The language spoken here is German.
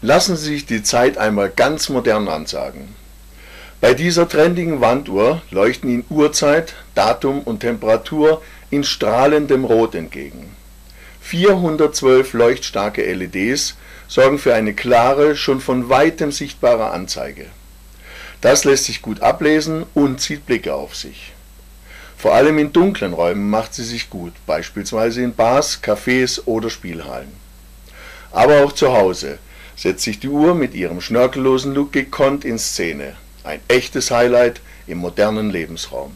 Lassen Sie sich die Zeit einmal ganz modern ansagen. Bei dieser trendigen Wanduhr leuchten Ihnen Uhrzeit, Datum und Temperatur in strahlendem Rot entgegen. 412 leuchtstarke LEDs sorgen für eine klare, schon von weitem sichtbare Anzeige. Das lässt sich gut ablesen und zieht Blicke auf sich. Vor allem in dunklen Räumen macht sie sich gut, beispielsweise in Bars, Cafés oder Spielhallen. Aber auch zu Hause setzt sich die Uhr mit ihrem schnörkellosen Look gekonnt in Szene. Ein echtes Highlight im modernen Lebensraum.